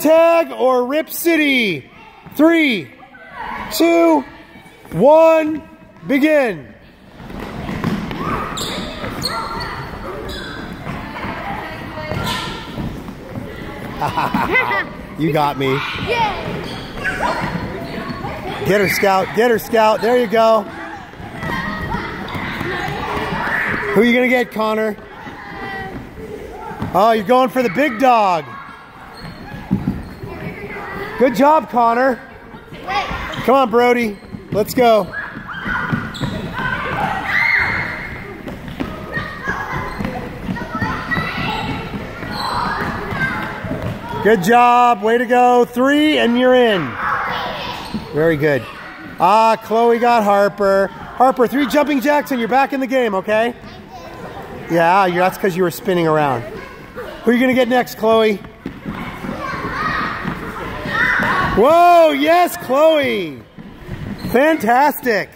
tag or Rip City? Three, two, one, begin. you got me. Get her, Scout. Get her, Scout. There you go. Who are you going to get, Connor? Oh, you're going for the big dog. Good job, Connor. Come on, Brody. Let's go. Good job. Way to go. Three, and you're in. Very good. Ah, Chloe got Harper. Harper, three jumping jacks, and you're back in the game, okay? Yeah, that's because you were spinning around. Who are you going to get next, Chloe? Whoa, yes, Chloe. Fantastic.